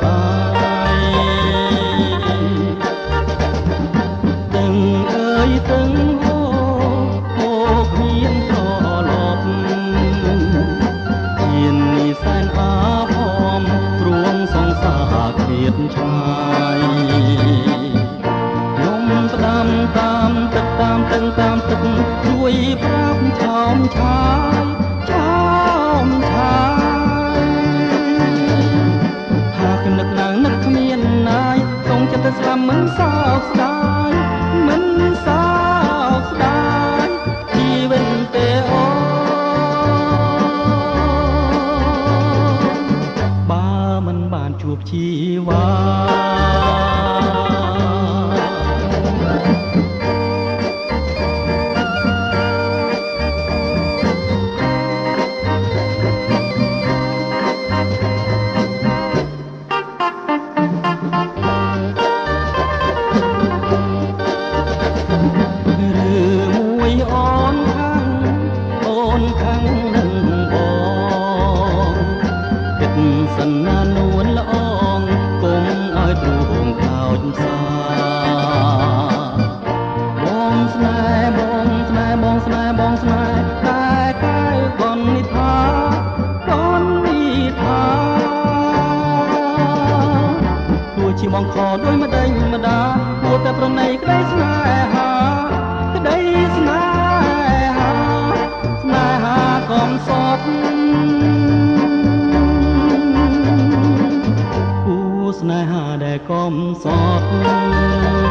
សាយទាំងអើយទាំងអូមកមានត្រឡប់មាននេះសែនអាផមព្រួងសង្សាគៀតឆាយនំស្ដាំតាមទឹកតាមទឹកតាមទឹកជួយប្រាប់ឆោមឆា ខ្ញុំនឹកឡើងនឹកគ្មានណាយក្នុងចិត្តស្លាប់មិនសោកស្ដាយមិនសោកស្ដាយជីវិតទេអូបើមិនបានជួបជីវ៉ា អូនខាងអូនខាងនឹងបងគិតសិនណានួនល្អងគុំឲ្យព្រោងខោចសាបងស្នេហ៍បងស្នេហ៍បងស្នេហ៍បងស្នេហ៍តែកែវកននិថាកននិថាទោះជាបងខដោយម្ដេចម្ដាគួរតែប្រណីក្តីស្នេហា កំសត់